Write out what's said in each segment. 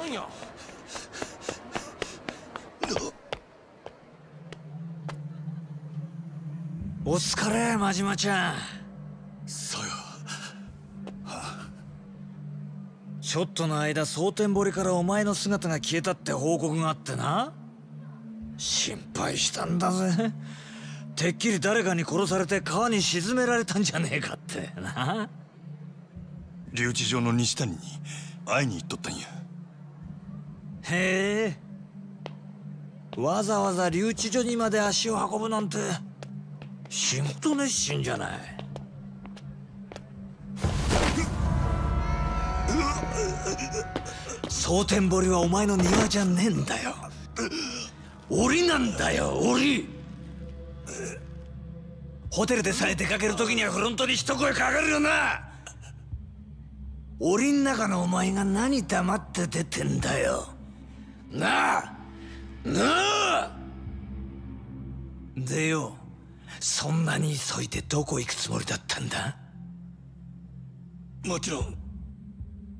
なんや。お疲れ真島ちゃん。さよちょっとの間蒼天堀からお前の姿が消えたって報告があってな。心配したんだぜ。てっきり誰かに殺されて川に沈められたんじゃねえかってな。留置場の西谷に会いに行っとったんやへえ。わざわざ留置所にまで足を運ぶなんて仕事熱心じゃない。蒼天堀はお前の庭じゃねえんだよ。檻なんだよ檻。ホテルでさえ出かける時にはフロントに一声かかるよな。檻ん中のお前が何黙って出てんだよ。なあなあ。でよそんなに急いでどこ行くつもりだったんだ？もちろん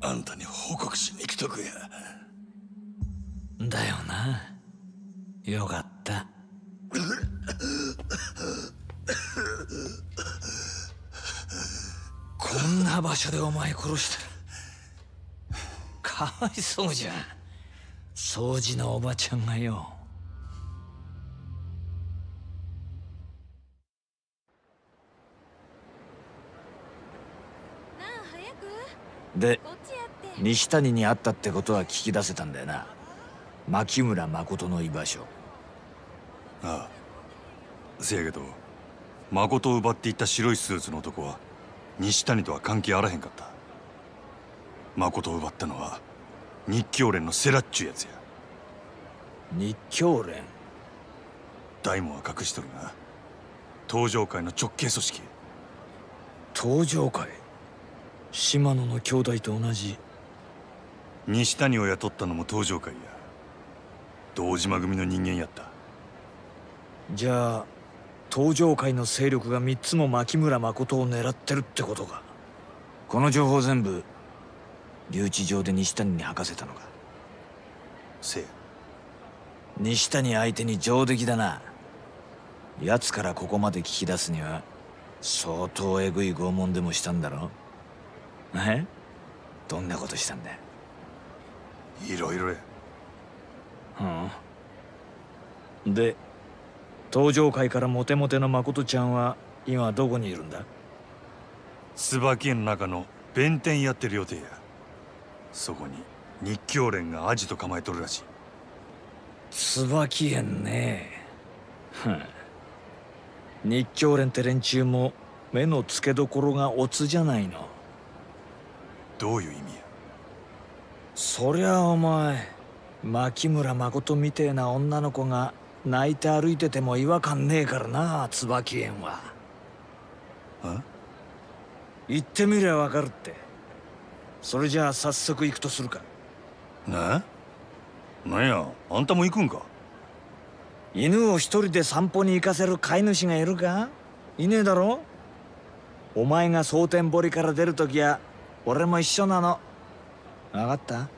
あんたに報告しに来とくや。だよな。よかった。こんな場所でお前殺したらかわいそうじゃん掃除のおばちゃんがよ。で西谷に会ったってことは聞き出せたんだよな。牧村誠の居場所。ああ。せやけど誠を奪っていった白いスーツの男は西谷とは関係あらへんかった。誠を奪ったのは日教連のセラっちゅうやつや日教連。大門は隠しとるが東上会の直系組織。東上会？島野の兄弟と同じ。西谷を雇ったのも東上会や。堂島組の人間やった。じゃあ東上会の勢力が3つも牧村誠を狙ってるってことか。この情報全部留置場で西谷に吐かせたのか。せや西谷相手に上出来だな。奴からここまで聞き出すには相当えぐい拷問でもしたんだろえ？どんなことしたんだ？いろいろや。うん。で東上会からモテモテの誠ちゃんは今どこにいるんだ？椿園の中の弁天やってる予定や。そこに日教連がアジと構えとるらしい椿園ね。日教連って連中も目の付けどころがオツじゃないの。どういう意味や？そりゃお前牧村誠みてえな女の子が泣いて歩いてても違和感ねえからな椿園は。あ？行ってみりゃわかるって。それじゃあ早速行くとするか。ななんやあんたも行くんか？犬を一人で散歩に行かせる飼い主がいるか？いねえだろ？お前が蒼天堀から出るときは俺も一緒なの。分かった？